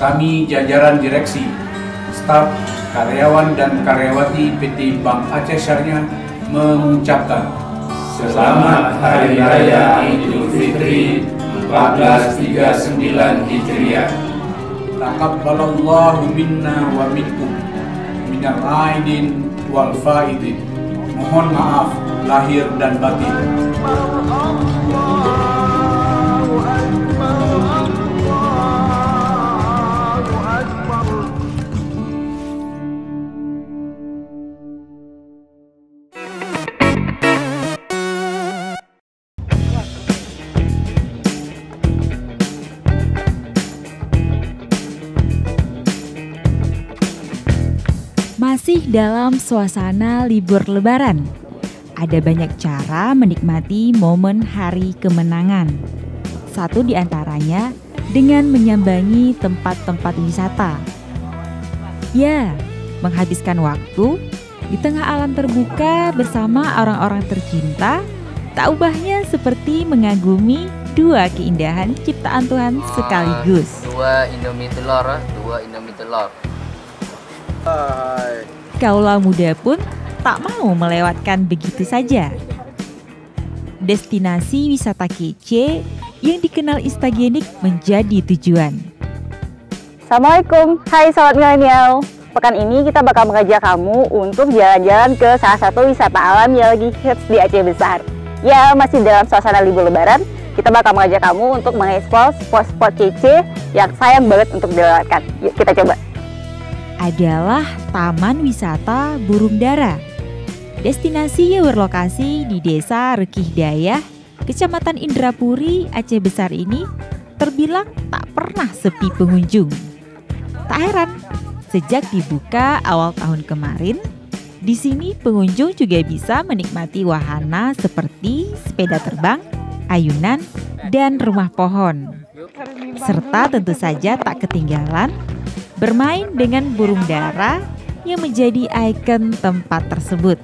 kami jajaran direksi, staf, karyawan dan karyawati PT Bank Aceh Syariah mengucapkan Selamat Hari Raya Idul Fitri 1439 Hijriah. Taqabbalallahu minna wa minkum minal aidin wal faidin. Mohon maaf lahir dan batin. Masih dalam suasana libur lebaran. Ada banyak cara menikmati momen hari kemenangan. Satu di antaranya dengan menyambangi tempat-tempat wisata. Ya, menghabiskan waktu di tengah alam terbuka bersama orang-orang tercinta, tak ubahnya seperti mengagumi dua keindahan ciptaan Tuhan sekaligus. Dua Indomie telur, dua Indomie telur. Kaula muda pun tak mau melewatkan begitu saja. Destinasi wisata kece yang dikenal instagenik menjadi tujuan. Assalamualaikum, hai sobat milenial. Pekan ini kita bakal mengajak kamu untuk jalan-jalan ke salah satu wisata alam yang lagi hits di Aceh Besar. Ya, masih dalam suasana libur lebaran, kita bakal mengajak kamu untuk mengeksplor spot-spot kece yang sayang banget untuk dilewatkan. Yuk kita coba. Adalah Taman Wisata Burung Dara. Destinasi yang berlokasi di Desa Rekih Dayah, Kecamatan Indrapuri, Aceh Besar ini terbilang tak pernah sepi pengunjung. Tak heran, sejak dibuka awal tahun kemarin, di sini pengunjung juga bisa menikmati wahana seperti sepeda terbang, ayunan, dan rumah pohon. Serta tentu saja tak ketinggalan bermain dengan burung dara yang menjadi ikon tempat tersebut.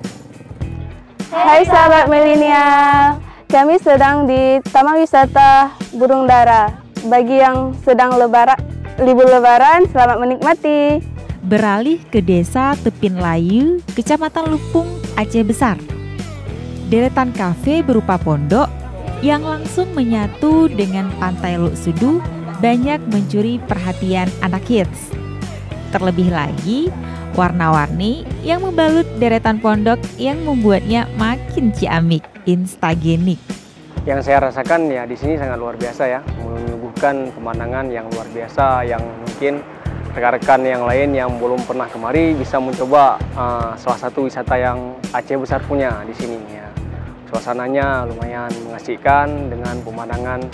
Hai sahabat milenial, kami sedang di Taman Wisata Burung Dara. Bagi yang sedang lebaran, libur lebaran, selamat menikmati. Beralih ke desa Tepin Layu, Kecamatan Lupung, Aceh Besar. Deretan kafe berupa pondok yang langsung menyatu dengan pantai Luk Sudu banyak mencuri perhatian anak kids. Terlebih lagi, warna-warni yang membalut deretan pondok yang membuatnya makin ciamik, instagenik. Yang saya rasakan ya di sini sangat luar biasa ya, menyuguhkan pemandangan yang luar biasa yang mungkin rekan-rekan yang lain yang belum pernah kemari bisa mencoba uh, salah satu wisata yang Aceh Besar punya di sini ya. Suasananya lumayan mengasihkan dengan pemandangan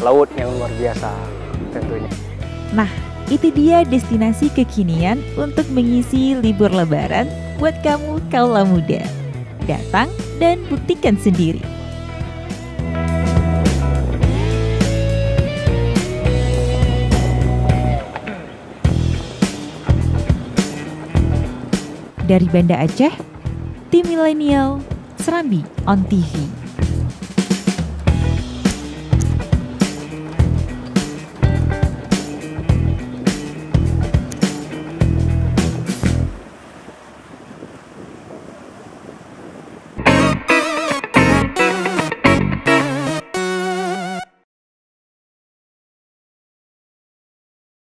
laut yang luar biasa tentunya. Nah, itu dia destinasi kekinian untuk mengisi libur lebaran buat kamu kaula muda. Datang dan buktikan sendiri. Dari Banda Aceh, tim milenial Serambi on TV.